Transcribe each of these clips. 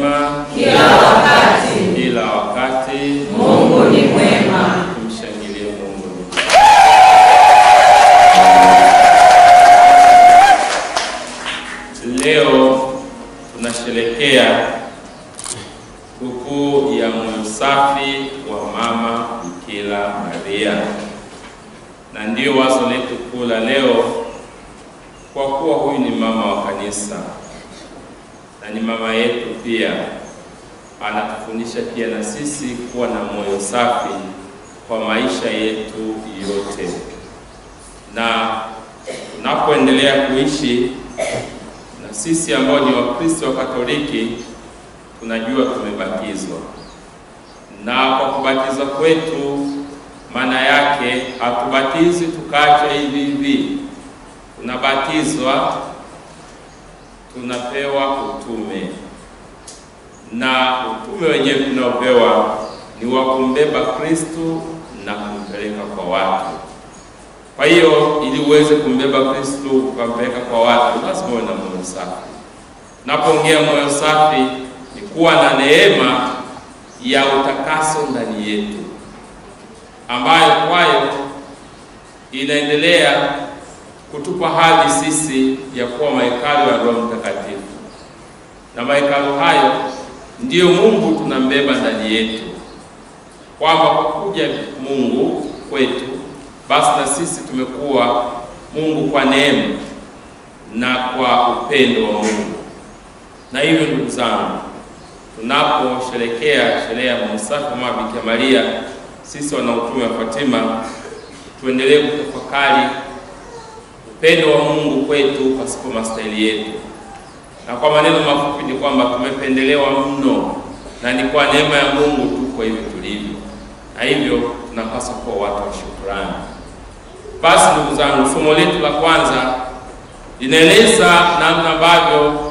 mwema kila wakati. kila wakati. Mungu ni mwema. Tumshangilie Mungu. Leo tunasherekea sikukuu ya moyo safi wa Mama Bikira Maria, na ndiyo wazo letu kuu la leo, kwa kuwa huyu ni mama wa kanisa na ni mama yetu pia, anatufundisha pia na sisi kuwa na moyo safi kwa maisha yetu yote, na tunapoendelea kuishi na sisi ambao ni Wakristo wa Katoliki tunajua tumebatizwa, na kwa kubatizwa kwetu, maana yake hatubatizwi tukaacha hivi hivi, tunabatizwa tunapewa utume, na utume wenyewe tunaopewa ni wa kumbeba Kristu na kumpeleka kwa watu. Kwa hiyo ili uweze kumbeba Kristu ukampeleka kwa watu, lazima uwe na moyo safi. Napoongea moyo safi, ni kuwa na neema ya utakaso ndani yetu, ambayo kwayo inaendelea kutupa hadhi sisi ya kuwa mahekalu ya Roho Mtakatifu, na mahekalu hayo ndiyo Mungu tunambeba ndani yetu, kwamba kwa kuja Mungu kwetu, basi na sisi tumekuwa Mungu kwa neema na kwa upendo wa Mungu. Na hivyo ndugu zangu, tunaposherekea sherehe ya wa Mama Bikira Maria, sisi wana wa Fatima, tuendelee kutafakari upendo wa Mungu kwetu pasipo mastahili yetu, na kwa maneno mafupi ni kwamba tumependelewa mno, na ni kwa neema ya Mungu tuko hivi tulivyo, na hivyo tunapaswa kuwa watu wa shukrani. Basi ndugu zangu, somo letu la kwanza linaeleza namna ambavyo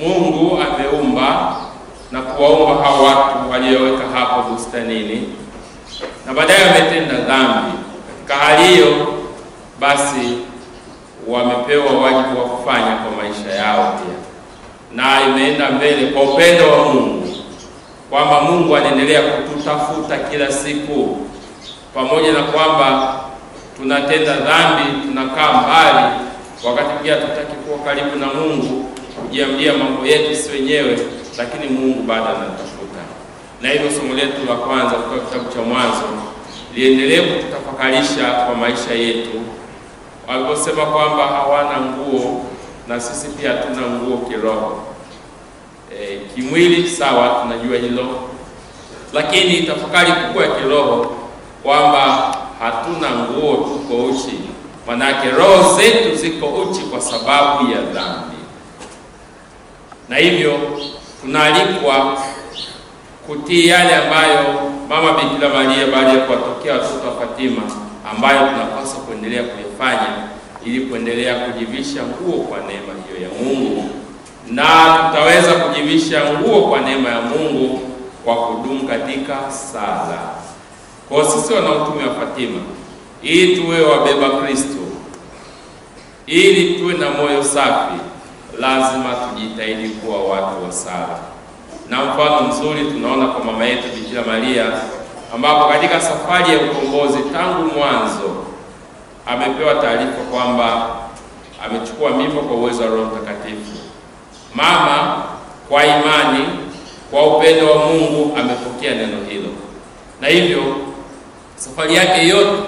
Mungu ameumba na kuwaumba hao watu walioweka hapo bustanini, na baadaye wametenda dhambi. Katika hali hiyo basi wamepewa wajibu wa kufanya kwa maisha yao pia, na imeenda mbele kwa upendo wa Mungu, kwamba Mungu anaendelea kututafuta kila siku, pamoja na kwamba tunatenda dhambi, tunakaa mbali, wakati pia tutaki kuwa karibu na Mungu, kujiambia mambo yetu si wenyewe, lakini Mungu bado anatafuta. Na hivyo somo letu la kwanza kutoka kitabu cha Mwanzo liendelee kututafakarisha kwa maisha yetu, waliposema kwamba hawana nguo na sisi pia hatuna nguo kiroho. E, kimwili sawa, tunajua hilo, lakini tafakari kubwa ya kiroho kwamba hatuna nguo, tuko uchi. Manake roho zetu ziko uchi kwa sababu ya dhambi, na hivyo tunaalikwa kutii yale ambayo Mama Bikira Maria baada ya kuwatokea watoto wa Fatima, ambayo tunapaswa kuendelea kuyafanya ili kuendelea kujivisha nguo kwa neema hiyo ya Mungu, na tutaweza kujivisha nguo kwa neema ya Mungu kwa kudumu katika sala. Kwa sisi wana utume wa Fatima, ili tuwe wabeba Kristo, ili tuwe na moyo safi, lazima tujitahidi kuwa watu wa sala na mfano mzuri tunaona kwa mama yetu Bikira Maria, ambapo katika safari ya ukombozi tangu mwanzo amepewa taarifa kwamba amechukua mimba kwa uwezo wa Roho Mtakatifu. Mama kwa imani, kwa upendo wa Mungu amepokea neno hilo, na hivyo safari yake yote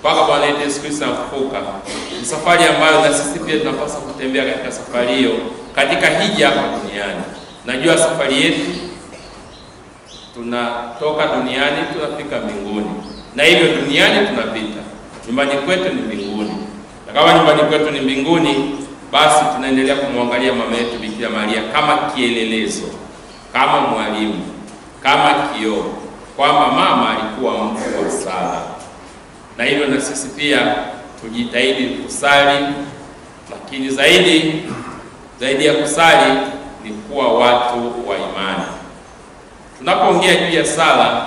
mpaka Bwana Yesu Kristo anafufuka ni safari ambayo na sisi pia tunapaswa kutembea katika safari hiyo, katika hija hapa duniani. Najua safari yetu. Tunatoka duniani tunafika mbinguni, na hivyo duniani tunapita, nyumbani kwetu ni mbinguni, na kama nyumbani kwetu ni mbinguni, basi tunaendelea kumwangalia mama yetu Bikira Maria kama kielelezo, kama mwalimu, kama kioo, kwamba mama alikuwa mtu wa sala, na hivyo na sisi pia tujitahidi kusali, lakini zaidi zaidi ya kusali ni kuwa watu wa imani. Tunapoongea juu ya sala,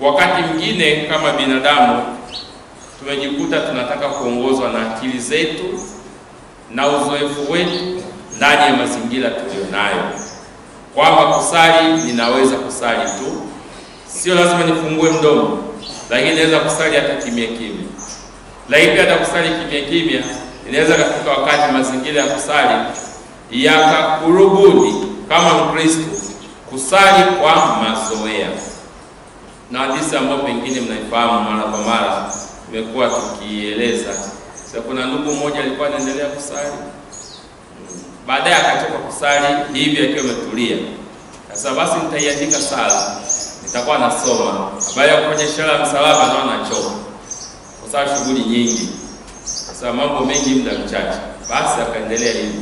wakati mwingine kama binadamu tumejikuta tunataka kuongozwa na akili zetu na uzoefu wetu ndani ya mazingira tuliyonayo, kwamba kusali ninaweza kusali tu, sio lazima nifungue mdomo, lakini naweza kusali hata kimya kimya. Lakini hata kusali kimya kimya inaweza kafika wakati mazingira ya kusali yakakurubuni kama Mkristo kusali kwa mazoea, na hadithi ambayo pengine mnaifahamu mara kwa mara tumekuwa tukieleza. Sasa kuna ndugu mmoja alikuwa anaendelea kusali, baadaye akatoka kusali hivi akiwa ametulia. Sasa basi nitaiandika sala, nitakuwa nasoma. Baada ya kufanya ishara ya msalaba, naona nachoka kwa sababu shughuli nyingi, sasa mambo mengi, muda mchache. Basi akaendelea hivi.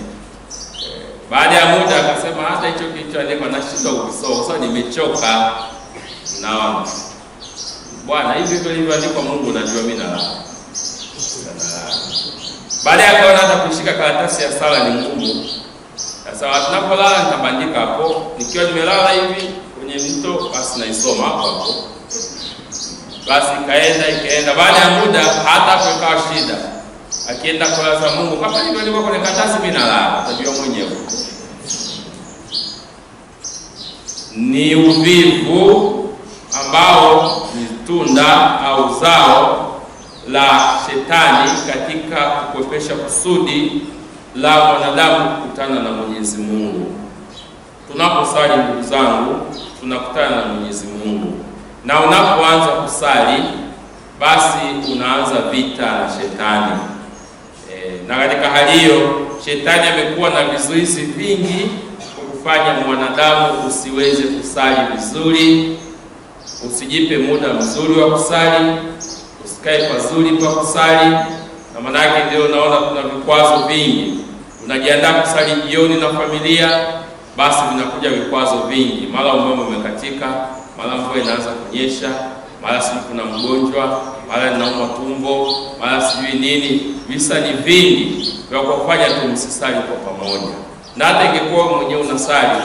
Baada ya muda akasema, hata hicho kilichoandikwa nashindwa kukisoma kwa nimechoka. Naona bwana, hivi vitu vilivyoandikwa Mungu unajua mimi na baada ya kuona hata kushika karatasi ya sala ni ngumu. Sasa tunapolala nitabandika hapo, nikiwa nimelala hivi kwenye mto, basi naisoma hapo hapo. Basi ikaenda ikaenda, baada ya muda hata hapo shida, akienda kwa za Mungu kama ilivyoandikwa kwenye karatasi, mimi nalala, utajua mwenyewe. Ni uvivu ambao ni tunda au zao la shetani katika kukwepesha kusudi la mwanadamu kukutana na Mwenyezi Mungu. Tunaposali ndugu zangu, tunakutana na Mwenyezi Mungu, na unapoanza kusali, basi unaanza vita na shetani na katika hali hiyo shetani amekuwa na vizuizi vingi kufanya mwanadamu usiweze kusali vizuri, usijipe muda mzuri wa kusali, usikae pazuri pa kusali, na maana yake ndio unaona kuna vikwazo vingi. Unajiandaa kusali jioni na familia, basi vinakuja vikwazo vingi, mara umeme umekatika, mara mvua inaanza kunyesha, mara sijui kuna mgonjwa, mara ninauma tumbo, mara sijui nini. Visa ni vingi vya kufanya tu msisali kwa pamoja. Na hata ingekuwa mwenyewe unasali,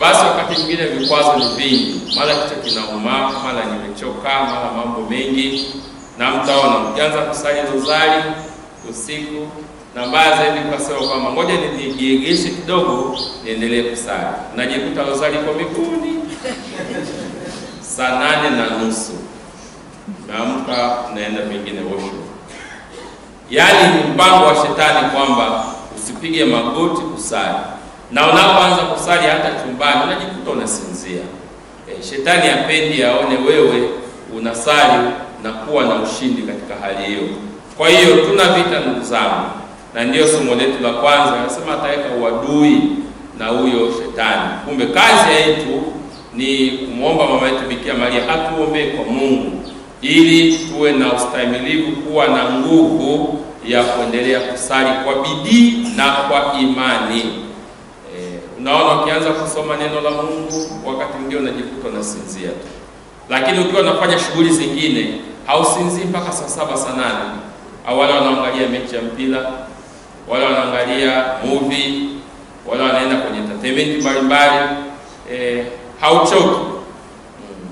basi wakati mwingine vikwazo ni vingi, mara kichwa kinauma, mara nimechoka, mara mambo mengi, na mtaona mkianza kusali rozari usiku, na mbaya zaidi kasema kwamba ngoja nijiegeshe kidogo niendelee kusali, najikuta rozari kwa miguuni saa nane na nusu naamka, naenda pengine osho. Yaani ni mpango wa shetani kwamba usipige magoti kusali, na unapoanza kusali hata chumbani unajikuta unasinzia. E, shetani apendi aone wewe unasali na kuwa na ushindi katika hali hiyo. Kwa hiyo tuna vita ndugu zangu, na ndiyo somo letu la kwanza, anasema ataweka uadui na huyo shetani. Kumbe kazi yetu ni kumwomba mama yetu bikia Maria atuombee kwa Mungu ili tuwe na ustahimilivu, kuwa na nguvu ya kuendelea kusali kwa bidii na kwa imani. E, unaona ukianza kusoma neno la Mungu wakati mwingine unajikuta unasinzia tu, lakini ukiwa unafanya shughuli zingine hausinzii mpaka saa saba saa nane au wale wanaangalia mechi ya mpira, wale wanaangalia movie, wale wanaenda kwenye entertainment mbalimbali e, hauchoki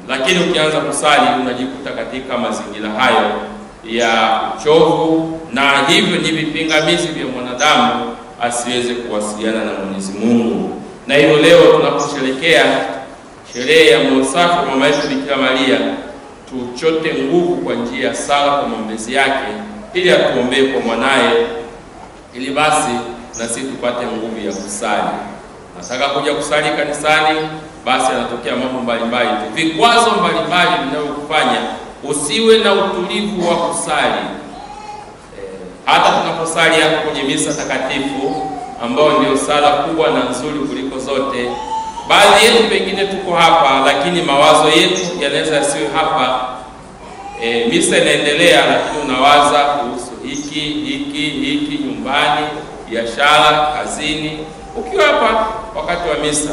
lakini ukianza kusali unajikuta katika mazingira hayo ya uchovu, na hivyo ni vipingamizi vya mwanadamu asiweze kuwasiliana na Mwenyezi Mungu. Na hivyo leo tunaposherekea sherehe ya moyo safi wa mama yetu Bikira Maria, tuchote nguvu kwa njia ya sala kwa maombezi yake, ili atuombee kwa mwanaye, ili basi na sisi tupate nguvu ya kusali. Nataka kuja kusali kanisani basi anatokea mambo mbalimbali tu, vikwazo mbalimbali vinavyokufanya usiwe na utulivu wa kusali. E, hata tunaposali hapo kwenye misa takatifu ambayo ndio sala kubwa na nzuri kuliko zote, baadhi yetu pengine tuko hapa, lakini mawazo yetu yanaweza yasiwe hapa. E, misa inaendelea, lakini unawaza kuhusu hiki hiki hiki, nyumbani, biashara, kazini, ukiwa hapa wakati wa misa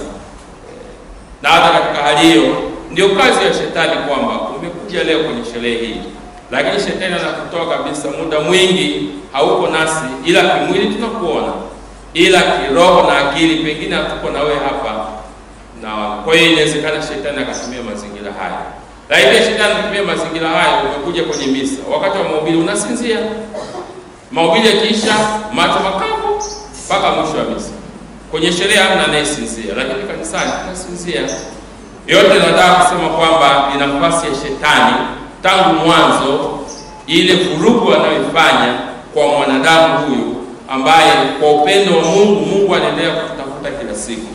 na hata katika hali hiyo ndio kazi ya shetani, kwamba umekuja leo kwenye sherehe hii, lakini shetani anakutoa kabisa, muda mwingi hauko nasi, ila kimwili tunakuona, ila kiroho na akili pengine hatuko na wewe hapa. Na kwa hiyo inawezekana shetani akatumia mazingira haya, lakini shetani anatumia mazingira haya. Umekuja kwenye misa, wakati wa maubili unasinzia, maubili yakiisha, macho makavu mpaka mwisho wa misa Kwenye sheria hamna anayesinzia, lakini kanisani tunasinzia. Yote nataka kusema kwamba ni nafasi ya shetani tangu mwanzo, ile vurugu anayoifanya kwa mwanadamu huyu ambaye kwa upendo wa Mungu, Mungu anaendelea kutafuta kila siku.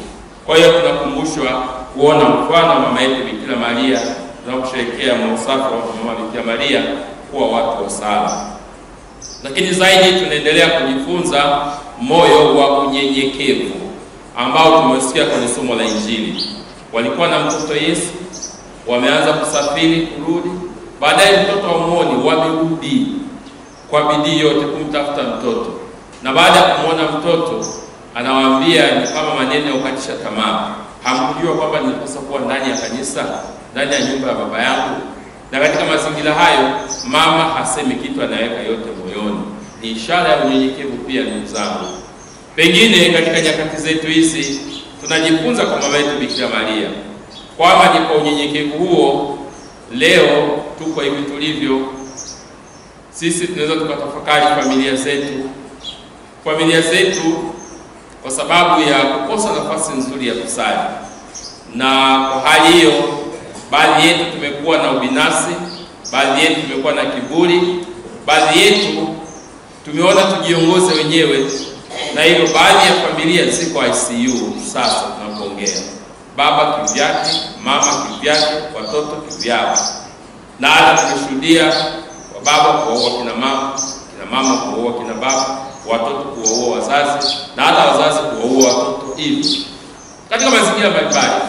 Kwa hiyo tunakumbushwa kuona mfano wa mama yetu Bikira Maria tunaposherehekea msafara wa mama Bikira Maria kuwa watu wa sala, lakini zaidi tunaendelea kujifunza moyo wa unyenyekevu ambao tumesikia kwenye somo la Injili. Walikuwa na mtoto Yesu, wameanza kusafiri kurudi, baadaye mtoto wamuoni, wamerudi kwa bidii yote kumtafuta mtoto, na baada ya kumwona mtoto anawaambia ni kama maneno ya kukatisha tamaa, hamkujua kwamba nilipaswa kuwa ndani ya kanisa, ndani ya nyumba ya baba yangu? Na katika mazingira hayo, mama hasemi kitu, anaweka yote moyoni. Ni ishara ya unyenyekevu pia, ndugu zangu. Pengine katika nyakati zetu hizi tunajifunza kwa mama yetu Bikira Maria. Kwamba ni kwa unyenyekevu huo leo tuko hivi tulivyo. Sisi tunaweza tukatafakari familia zetu, familia zetu kwa sababu ya kukosa nafasi nzuri ya kusali, na kwa hali hiyo, baadhi yetu tumekuwa na ubinafsi, baadhi yetu tumekuwa na kiburi, baadhi yetu tumeona tujiongoze wenyewe, na hivyo baadhi ya familia ziko ICU sasa tunapoongea, baba kivyake, mama kivyake, watoto kivyao, na hata tumeshuhudia wa baba kuwaua kina mama, kina mama kuwaua kina baba, watoto kuwaua wazazi, na hata wazazi kuwaua watoto, hivi katika mazingira mbalimbali.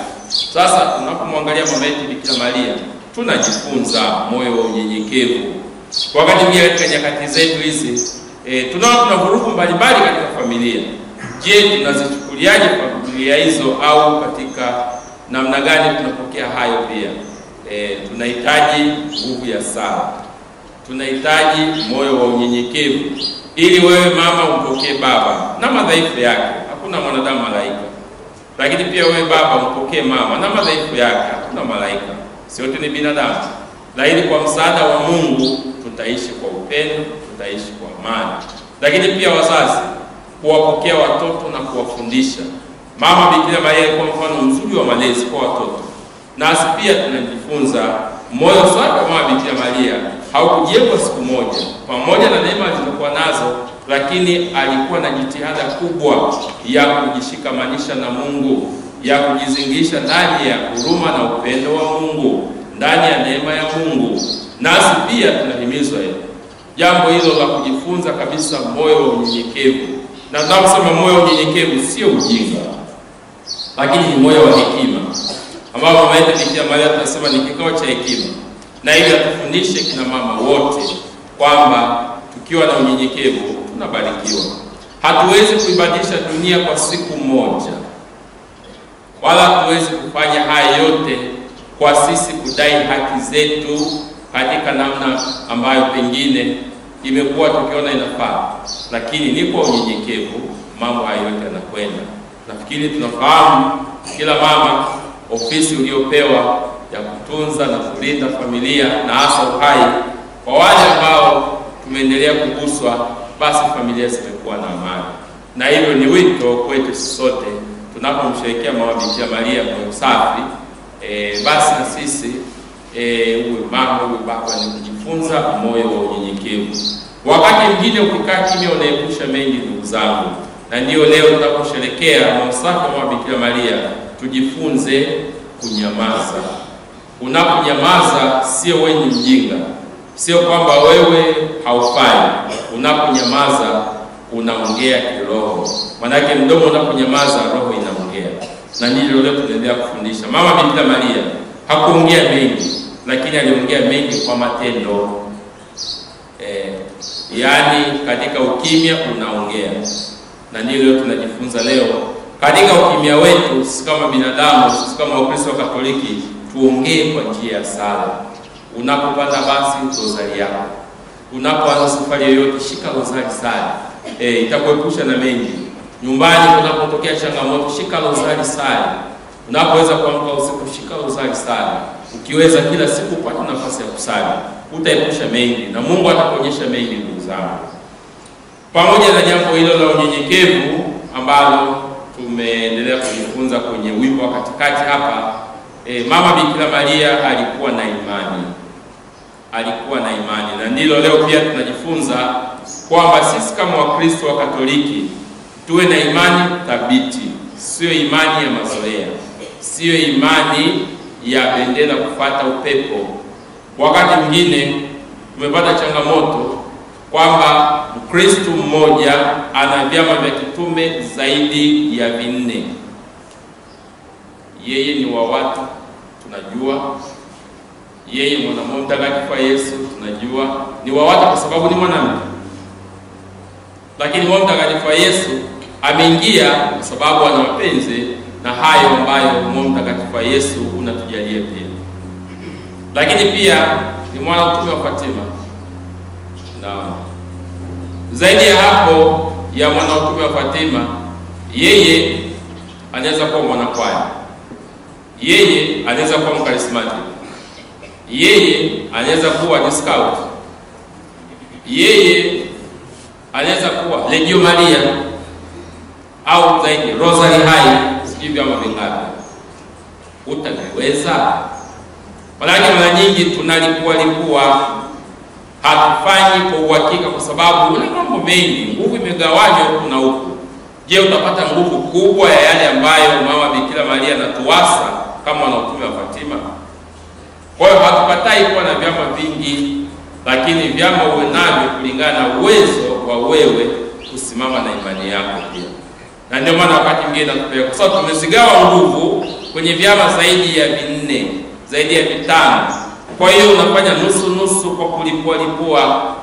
Sasa tunapomwangalia mama yetu Bikira Maria, tunajifunza moyo wa unyenyekevu. Wakati mwingine katika nyakati zetu hizi e, tunao tuna vurugu mbalimbali katika familia. Je, tunazichukuliaje familia hizo, au katika namna gani tunapokea hayo pia? E, tunahitaji nguvu ya sala, tunahitaji moyo wa unyenyekevu, ili wewe mama umpokee baba na madhaifu yake. Hakuna mwanadamu malaika, lakini pia wewe baba umpokee mama na madhaifu yake. Hakuna malaika, sote ni binadamu, lakini kwa msaada wa Mungu tutaishi kwa upendo, tutaishi kwa amani. Lakini pia wazazi kuwapokea watoto na kuwafundisha. Mama Bikira Maria alikuwa mfano mzuri wa malezi kwa watoto, nasi pia tunajifunza moyo safi wa Mama Bikira Maria haukujengwa siku moja, pamoja na neema alizokuwa nazo, lakini alikuwa na jitihada kubwa ya kujishikamanisha na Mungu, ya kujizingisha ndani ya huruma na upendo wa Mungu, ndani ya neema ya Mungu. Nasi pia tunahimizwa jambo hilo la kujifunza kabisa moyo wa unyenyekevu, na tunaposema moyo wa unyenyekevu sio ujinga, lakini ni moyo wa hekima, ambao mama yetu Bikira Maria tunasema ni kikao cha hekima. Na ili atufundishe kina mama wote kwamba tukiwa na unyenyekevu tunabarikiwa. Hatuwezi kuibadilisha dunia kwa siku moja, wala hatuwezi kufanya haya yote kwa sisi kudai haki zetu katika namna ambayo pengine imekuwa tukiona inafaa, lakini ni kwa unyenyekevu mambo hayo yote yanakwenda. Nafikiri tunafahamu kila mama ofisi uliopewa ya kutunza na kulinda familia na hasa uhai. Kwa wale ambao tumeendelea kuguswa, basi familia zimekuwa na amani, na hivyo ni wito kwetu sote tunapomsherehekea mama Bikira Maria kwa usafi e, basi na sisi e, uwe mama uwe baba, ni kujifunza moyo wa unyenyekevu. Wakati mwingine ukikaa kimya unaepusha mengi, ndugu zangu, na ndiyo leo tunaposherekea mausafi wa Bikira Maria, tujifunze kunyamaza. Unaponyamaza sio wewe mjinga, sio kwamba wewe haufai. Unaponyamaza unaongea kiroho, maanake mdomo unaponyamaza roho inaongea, na ndilo leo tunaendelea kufundisha. Mama Bikira Maria hakuongea mengi, lakini aliongea mengi kwa matendo eh, yaani katika ukimya unaongea, na ndio leo tunajifunza leo katika ukimya wetu. Sisi kama binadamu, sisi kama Wakristo wa Katoliki tuongee kwa njia ya sala. Unapopanda basi rozari yako, unapoanza safari yoyote shika rozari sana, e, itakuepusha na mengi. Nyumbani unapotokea changamoto shika rozari sana. Unapoweza kuamka usiku shika rozari sali. Ukiweza kila siku pata nafasi ya kusali, utaepusha mengi. Na Mungu atakuonyesha mengi, ndugu zangu. Pamoja na jambo hilo la unyenyekevu ambalo tumeendelea kujifunza kwenye wimbo wa katikati hapa e, mama Bikira Maria alikuwa na imani, alikuwa na imani, na ndilo leo pia tunajifunza kwamba sisi kama Wakristo wa Katoliki tuwe na imani thabiti, siyo imani ya mazoea, siyo imani ya bendera kufuata upepo. Wakati mwingine tumepata changamoto kwamba Mkristo mmoja ana vyama vya kitume zaidi ya vinne. Yeye ni wa watu tunajua, yeye mwana mtakatifu wa Yesu tunajua ni wa watu kwa sababu ni mwanamke, lakini Roho Mtakatifu wa Yesu ameingia kwa sababu ana mapenzi na hayo ambayo Roho Mtakatifu wa Yesu unatujalia pia, lakini pia ni mwana mtume wa Fatima. Na zaidi ya hapo ya mwana mtume wa Fatima, yeye anaweza kuwa mwanakwaya, yeye anaweza kuwa mkarismatic, yeye anaweza kuwa ni scout, yeye anaweza kuwa Legio Maria au zaidi Rosary High, sijui vyama vingapi utaviweza. Maanake mara nyingi tunalikuwa lipua hatufanyi kwa uhakika, kwa sababu kuna mambo mengi, nguvu imegawanywa huku na huku. Je, utapata nguvu kubwa ya yale ambayo mama Bikira Maria anatuasa kama wana utume wa Fatima? Kwa hiyo hatukatai kuwa na vyama vingi, lakini vyama uwe navyo kulingana na uwezo wa wewe kusimama na imani yako pia, na ndio maana wakati mwingine nakupeleka, kwa sababu tumezigawa nguvu kwenye vyama zaidi ya vinne, zaidi ya vitano kwa hiyo unafanya nusu nusu kwa kulipua lipua.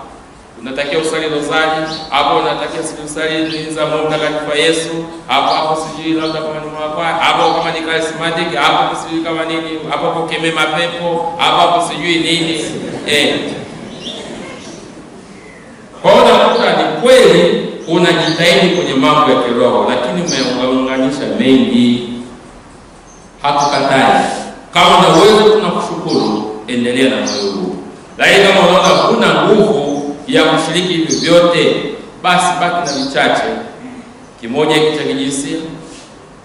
Unatakiwa usali rozari hapo, unatakiwa sijui usali za Mungu mtakatifu Yesu hapo hapo, sijui labda kama ni mwaka hapo, kama ni charismatic hapo, sijui kama nini hapo, kukemea mapepo hapo hapo, sijui nini eh. Kwa hiyo unakuta ni kweli unajitahidi kwenye mambo ya kiroho, lakini umeunganisha mengi. Hatukatai, kama una uwezo tunakushukuru endelea na moyo huu, lakini kama unaona kuna nguvu ya kushiriki hivi vyote, basi baki na vichache. Kimoja hiki cha kijinsia,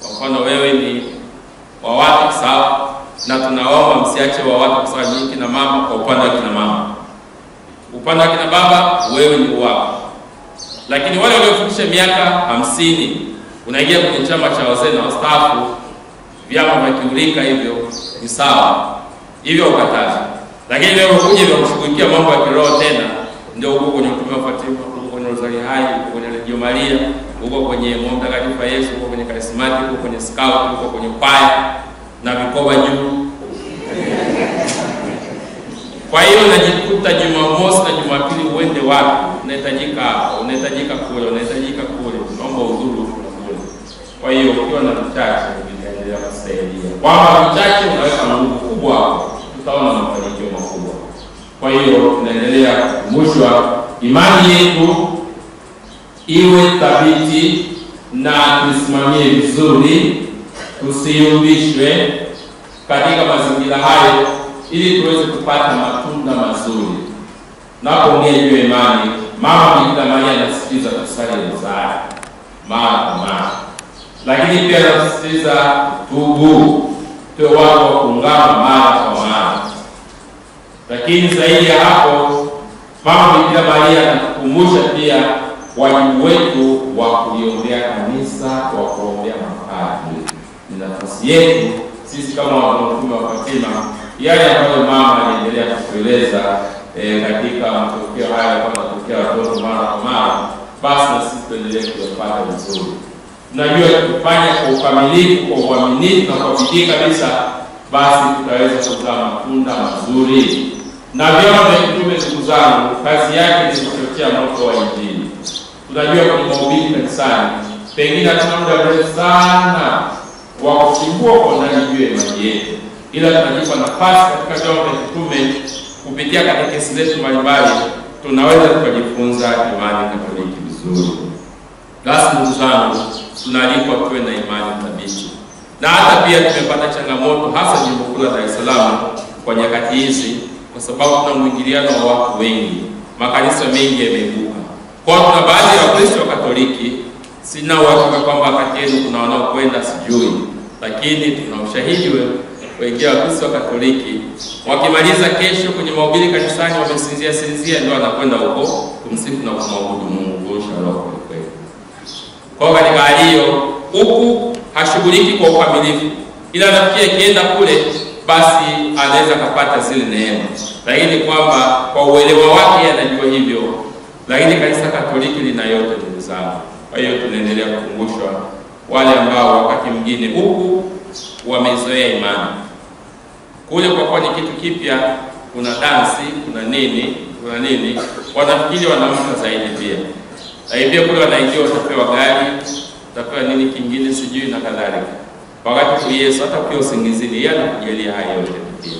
kwa mfano wewe ni wa watu sawa, na tunaomba msiache wa watu, kwa nyinyi kina mama, kwa upande wa kina mama, upande wa kina baba, wewe ni wako. Lakini wale waliofikisha miaka hamsini, unaingia kwenye chama cha wazee na wastaafu, vyama vya kiurika, hivyo ni sawa hivyo ukataza, lakini leo kuja vya kushughulikia mambo ya kiroho tena, ndio huko kwenye utume wa Fatima, huko kwenye Rozari Hai, huko kwenye Legio Maria, huko kwenye Moyo Mtakatifu Yesu, huko kwenye karismati, huko kwenye skau huko kwenye kwaya na vikoba juu. Kwa hiyo najikuta Jumamosi na Jumapili uende wapi? Unahitajika hapa, unahitajika kule, unahitajika kule, naomba udhuru kule. Kwa hiyo ukiwa na vichache vitaendelea kusaidia, kwamba vichache unaweka nguvu kubwa, tutaona mafanikio makubwa. Kwa hiyo tunaendelea kukumbushwa imani yetu iwe thabiti na tusimamie vizuri, tusiyumbishwe katika mazingira hayo, ili tuweze kupata matunda mazuri. Napoongea juu ya imani, Mama Bikira Maria anasisitiza kusali rozari mara kwa mara, lakini pia anasisitiza tubu, tuwe watu wa kuungama mara kwa mara. Lakini zaidi ya hapo, Mama Bikira Maria anatukumbusha pia wajibu wetu wa kuliombea kanisa, wa kuombea mapadri. Ni nafasi yetu sisi kama wanafunzi wa Fatima, yale ambayo mama anaendelea kutueleza eh, katika matokeo haya, kwamba matokeo ya watoto mara kwa mara, basi na sisi tuendelee kuyapata vizuri. Tunajua tukifanya kwa ukamilifu, kwa uaminifu na kwa bidii kabisa, basi tutaweza kuzaa matunda mazuri. Na vyama vya kitume, ndugu zangu, kazi yake ni kuchochea moto wa Injili. Tunajua kwenye mahubiri kanisani, pengine hatuna muda mrefu sana wa kuchimbua kwa ndani juu ya imani yetu, ila tunajipa nafasi katika vyama vya kitume kupitia katekesi zetu mbalimbali, tunaweza tukajifunza imani Katoliki vizuri. Basi ndugu zangu, tunaalikwa tuwe na imani thabiti, na hata pia tumepata changamoto, hasa jimbo kuu la Dar es Salaam kwa nyakati hizi, kwa sababu tuna mwingiliano wa watu wengi, makanisa mengi yameibuka. Kwa hiyo tuna baadhi ya Wakristo wa Katoliki Sina uhakika kwamba kati yenu kuna wanaokwenda, sijui, lakini tuna ushahidi wengine Wakristo wa Katoliki wakimaliza kesho kwenye mahubiri kanisani, wamesinzia sinzia, ndio wanakwenda huko kumsifu na kumwabudu Mungu, kurusha roho kweli. Kwa katika hali hiyo, huku hashughuliki kwa ukamilifu, ila nafikia ikienda kule, basi anaweza akapata zile neema, lakini kwamba kwa uelewa wake anajua hivyo, lakini kanisa Katoliki lina yote, ndugu zangu. Kwa hiyo tunaendelea kukumbushwa wale ambao wakati mwingine huku wamezoea imani kule, kwa kuwa ni kitu kipya, kuna dansi, kuna nini, kuna nini, wanafikiri wanamka zaidi pia, lakini pia kule wanaingia, watapewa gari, watapewa nini kingine sijui na kadhalika, wakati kwa Yesu hata ukiwa usingizini, yeye anakujalia haya yote pia.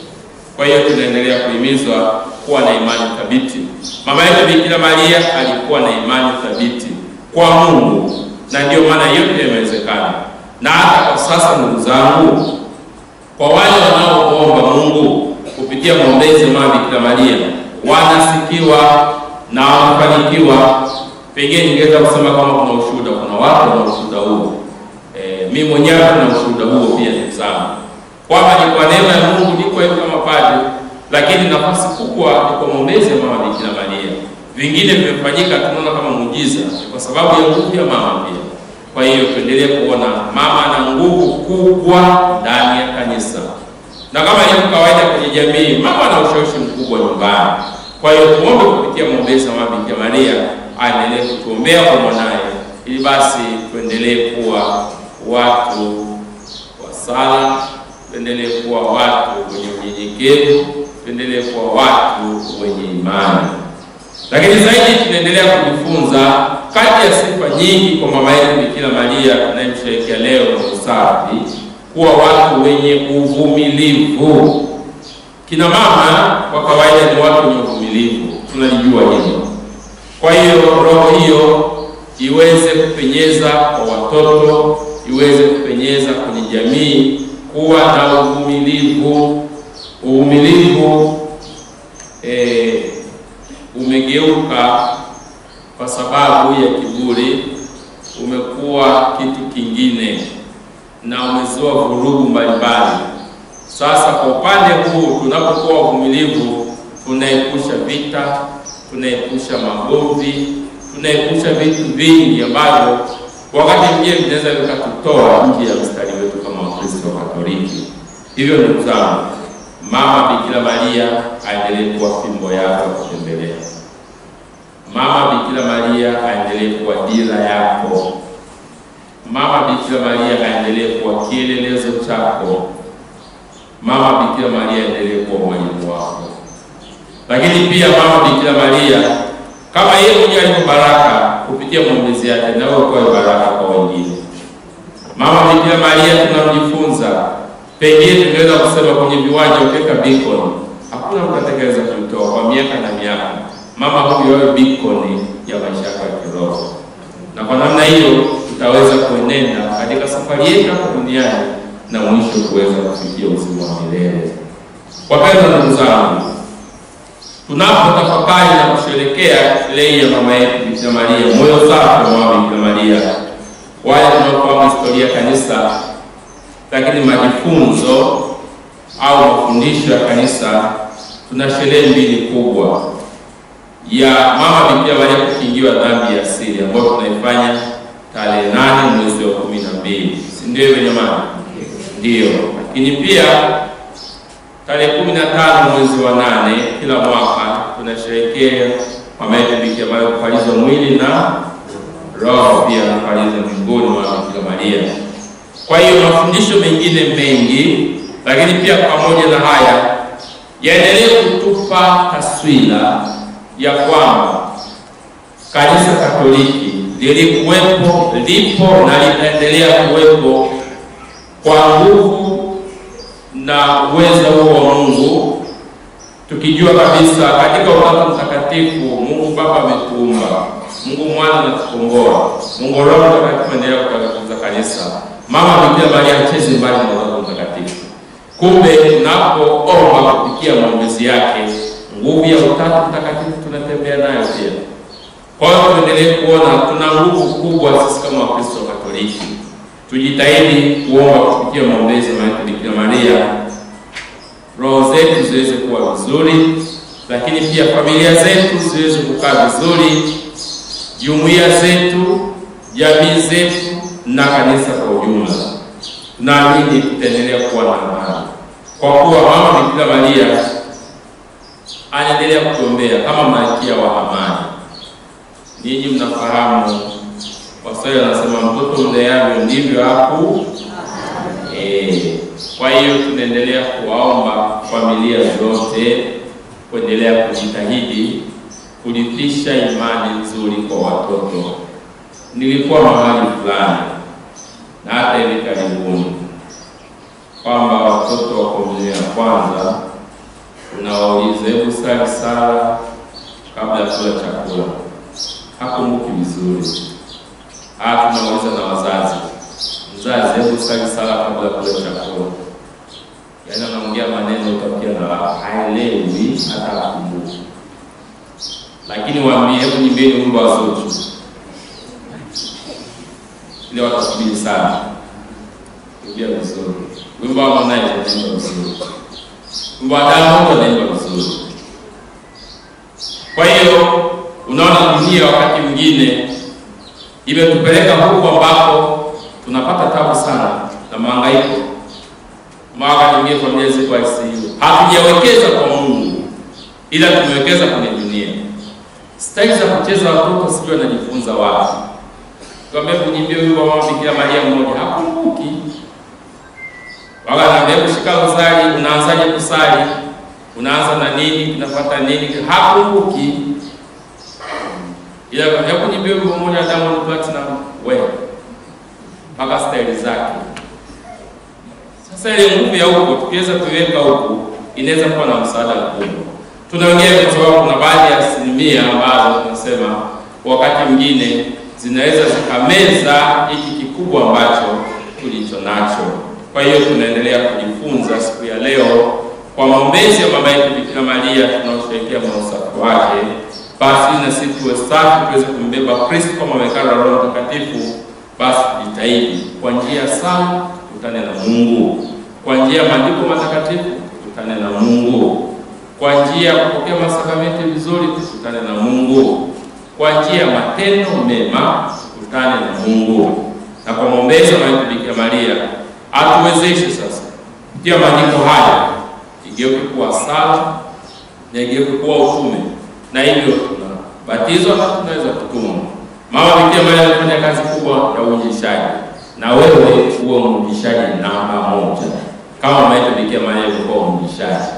Kwa hiyo tunaendelea kuhimizwa kuwa na imani thabiti. Mama yetu Bikira Maria alikuwa na imani thabiti kwa Mungu, na ndio maana yote yamewezekana. Na hata kwa sasa, ndugu zangu, kwa wale wanaoomba Mungu kupitia mwombezi Mama Maria wanasikiwa na wanafanikiwa. Pengine ningeweza kusema kama kuna ushuhuda, kuna watu wana ushuhuda huo. E, mimi mwenyewe na ushuhuda huo pia ndugu zangu, kwamba ni kwa neema ya Mungu niko hivi kama padre, lakini nafasi kubwa ni kwa mwombezi Mama Bikira Maria. Vingine vimefanyika tunaona kama muujiza kwa sababu ya nguvu ya mama pia. Kwa hiyo tuendelee kuona mama ana nguvu kubwa ndani ya kanisa, na kama ilivyo kawaida kwenye jamii, mama ana ushawishi mkubwa nyumbani. Kwa hiyo tuombe kupitia mwombezi wa Mama Bikira Maria aendelee kutuombea kwa mwanaye, ili basi tuendelee kuwa watu wa sala, tuendelee kuwa watu wenye unyenyekevu, tuendelee kuwa watu wenye imani lakini zaidi tunaendelea kujifunza kati ya sifa nyingi kwa mama yetu Bikira Maria tunayemsherehekea leo na usafi, kuwa watu wenye uvumilivu. Kina mama kwa kawaida ni watu wenye uvumilivu, tunalijua hilo. Kwa hiyo roho hiyo iweze kupenyeza kwa watoto, iweze kupenyeza kwenye jamii, kuwa na uvumilivu. Uvumilivu eh, umegeuka kwa sababu ya kiburi, umekuwa kitu kingine na umezua vurugu mbalimbali. Sasa kwa upande huu, tunapokuwa wavumilivu, tunaepusha vita, tunaepusha magomvi, tunaepusha vitu vingi ambavyo wakati mwingine vinaweza vikatutoa nje ya mstari wetu kama Wakristo wa Katoliki. Hivyo ndugu zangu, Mama Bikira Maria aendelee kuwa fimbo yako kutembelea. Mama Bikira Maria aendelee kuwa dira yako. Mama Bikira Maria aendelee kuwa kielelezo chako. Mama Bikira Maria aendelee kuwa mwalimu wako. Lakini pia Mama Bikira Maria kama yeye mwenyewe alivyo baraka kupitia mwombezi yake, nawe kuwa baraka kwa wengine. Mama Bikira Maria tunamjifunza pengine tungeweza kusema kwenye viwanja ukeka beacon, hakuna mtu atakayeweza kumtoa kwa miaka na miaka. Mama huyu awe beacon ya maisha yako ya kiroho, na kwa namna hiyo tutaweza kuenenda katika safari yetu hapa duniani na mwisho kuweza kufikia uzima wa milele. Wapendwa ndugu zangu, tunapotafakari na kusherekea lei ya mama yetu Bikira Maria, moyo safi wa mama Bikira Maria, wale tunaofahamu historia kanisa lakini majifunzo au mafundisho ya kanisa, tuna sherehe mbili kubwa ya mama Bikira Maria kukingiwa dhambi ya asili ambayo tunaifanya tarehe nane mwezi wa kumi na mbili, si ndio hivyo jamani? Ndiyo. Lakini pia tarehe kumi na tano mwezi wa nane kila mwaka tunasherehekea mama yetu Bikira Maria mwili na roho pia kupalizwa mbinguni mama Bikira Maria. Kwa hiyo mafundisho mengine mengi, lakini pia pamoja na haya yaendelee kutupa taswira ya kwamba kanisa Katoliki lilikuwepo, lipo na linaendelea kuwepo kwa nguvu na uwezo huo wa Mungu, tukijua kabisa katika Utatu Mtakatifu Mungu Baba ametuumba, Mungu Mwana anatukomboa, Mungu Roho Mtakatifu endelea kutakatifuza kanisa. Mama Bikira Maria hachezi mbali na Utatu Mtakatifu. Kumbe tunapoomba kupitia maombezi yake, nguvu ya Utatu Mtakatifu tunatembea nayo pia. Kwa hiyo tuendelee kuona tuna nguvu kubwa sisi kama Wakristo wa Katoliki, tujitahidi kuomba kupitia maombezi Bikira Maria, roho zetu ziweze kuwa vizuri, lakini pia familia zetu ziweze kukaa vizuri, jumuiya zetu, jamii zetu na kanisa kwa ujumla. Naamini tutaendelea kuwa na amani kwa kuwa mama Bikira Maria anaendelea kutuombea kama malkia wa amani. Ninyi mnafahamu Waswahili wanasema mtoto mleavyo ndivyo hapo. Eh, kwa hiyo tunaendelea kuwaomba familia zote kuendelea kujitahidi kurithisha imani nzuri kwa watoto. Nilikuwa mahali fulani na hata hivi karibuni kwamba watoto wa komunio ya kwanza unawauliza hebu sali sala kabla ya kula chakula, hakumbuki vizuri. Ah, tunauliza na wazazi, mzazi, hebu sali sala kabla ya kula chakula. Yaani anaongea maneno utafikia na haelewi hata hakumbuki, lakini waambie, hebu nimbeni wimbo wa Zuchu. Ile watasubiri sana. Kuja vizuri. Wimbo wa Harmonize unaimba vizuri, wimbo wa Diamond unaimba vizuri. Kwa hiyo unaona, dunia wakati mwingine imetupeleka huku ambapo tunapata tabu sana na mahangaiko. Wakati mwingine familia ICU, hatujawekeza kwa Mungu, ila tumewekeza kwenye dunia. Staili za kucheza watoto sijui wanajifunza wapi. Kwambia kujimbia huyu Mama Bikira Maria mmoja hakumbuki. Kushika kusali, unaanzaje kusali? Unaanza na nini? Unafuata nini? Hakumbuki. Ila ni bibi mmoja Diamond Platinum wewe mpaka staili zake. Sasa ile nguvu ya huko tukiweza kuiweka huku inaweza kuwa na msaada mkubwa. Tunaongea kwa sababu kuna baadhi ya asilimia ambazo tunasema wakati mwingine zinaweza zikameza hiki kikubwa ambacho tulicho nacho. Kwa hiyo tunaendelea kujifunza siku ya leo kwa maombezi ya mama yetu Bikira Maria tunaosherehekea mausafu wake, basi na sisi tuwe safi tuweze kumbeba Kristo kwa mawekano ya Roho Mtakatifu. Basi jitahidi kwa njia sana tukutane na Mungu, kwa njia ya maandiko matakatifu tukutane na Mungu, kwa njia ya kupokea masakramenti vizuri tukutane na Mungu. Kwa njia ya matendo mema tukutane na Mungu, na kwa maombezi ya Mama Bikira Maria atuwezeshe sasa. Kupitia maandiko haya igeuke kuwa sala na igeuke kuwa utume, na hivyo tunabatizwa na tunaweza kutumwa. Mama Bikira Maria alifanya kazi kubwa ya uinjilishaji, na wewe uwe mwinjilishaji namba moja. Kama yetu Bikira Maria alikuwa mwinjilishaji.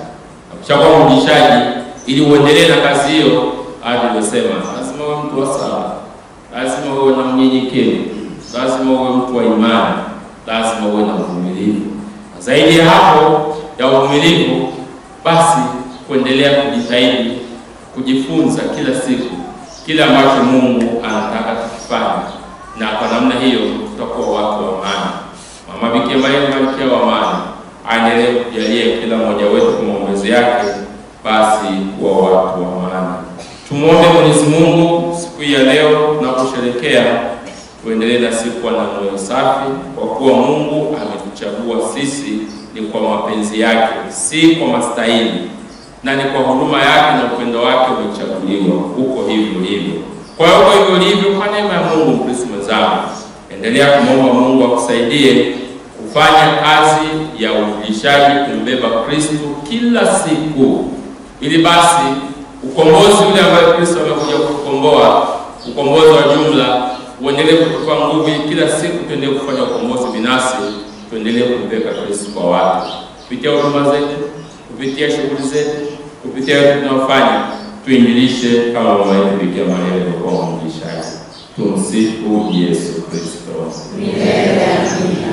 Ukishakuwa mwinjilishaji, ili uendelee na kazi hiyo hadi nimesema lazima uwe mtu wa sala, lazima uwe na mnyenyekevu, lazima uwe mtu wa imani, lazima uwe na uvumilivu. Zaidi ya hapo ya uvumilivu, basi kuendelea kujitahidi kujifunza kila siku kile ambacho Mungu anataka tukifanya, na kwa namna hiyo tutakuwa watu wa amani. Mama Bikira Maria malkia wa amani, aendelee kujalia kila mmoja wetu kwa maombezi yake, basi kuwa watu wa amani. Tumwombe Mwenyezi Mungu siku ya leo tunaposherekea, tuendelee na siku na moyo safi, kwa kuwa Mungu ametuchagua sisi ni kwa mapenzi yake, si kwa mastahili, na ni kwa huduma yake na upendo wake umechaguliwa huko hivyo hivyo. Kwa hiyo hivyo hivyo, kwa neema ya Mungu, Mkristo mwenzangu, endelea kumwomba Mungu akusaidie kufanya kazi ya uinjilishaji, kumbeba Kristo kila siku, ili basi ukombozi ule ambayo Kristo amekuja kukomboa, ukombozi wa jumla, uendelee kutupa nguvu kila siku tuendelee kufanya ukombozi binafsi, tuendelee kumpeleka Kristo kwa watu kupitia huduma zetu, kupitia shughuli zetu, kupitia yote tunayofanya, tuinjilishe kama mama yetu Bikira Maria alivyokuwa mwinjilishaji. Tumsifu Yesu Kristo. Amina.